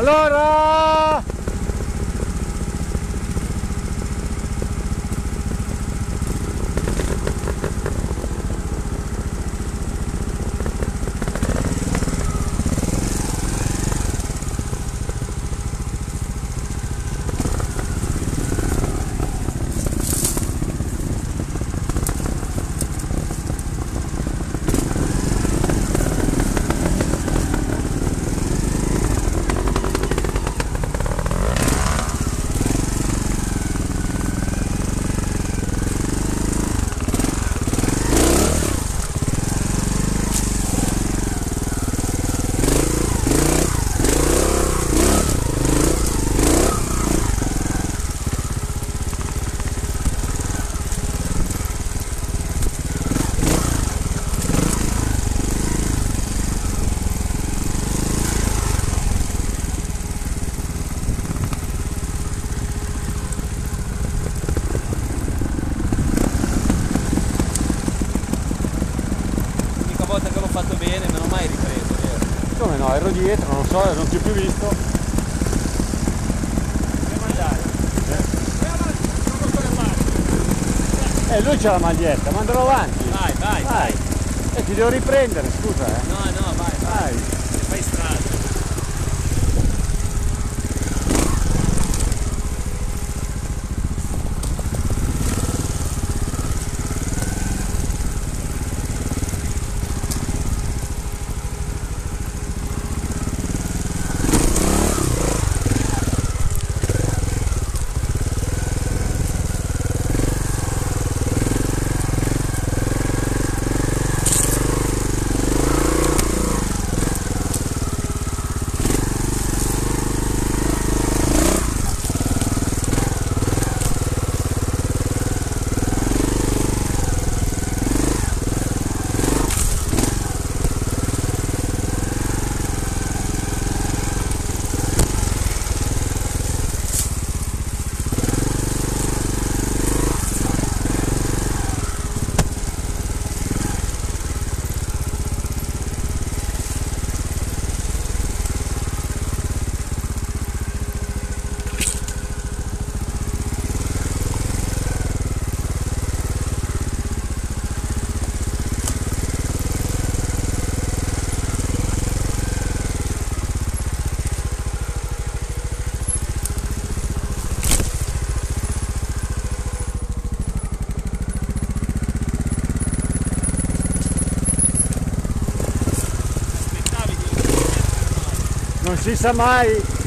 Allora! Mai ripreso, vero? Come no, ero dietro, non so, non ti ho più visto. Devo andare. Eh, lui c'ha la maglietta, ma andrò avanti. Vai, vai, Vai. E ti devo riprendere, scusa, eh. No, no, vai, vai. Vai. Non si sa mai.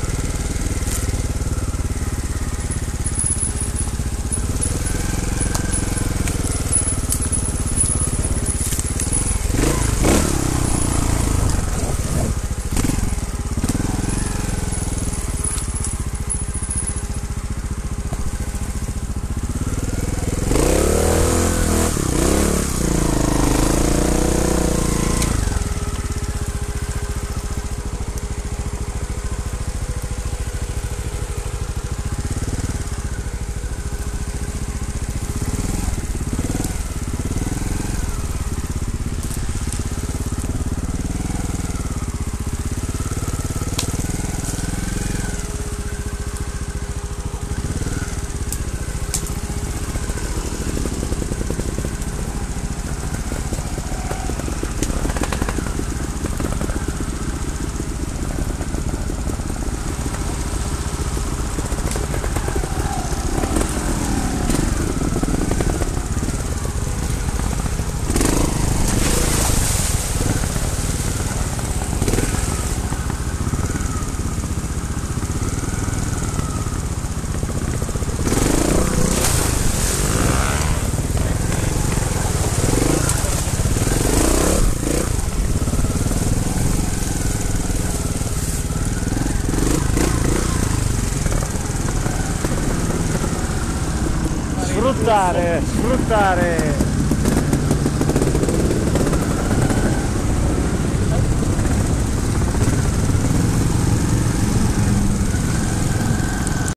Sfruttare, sfruttare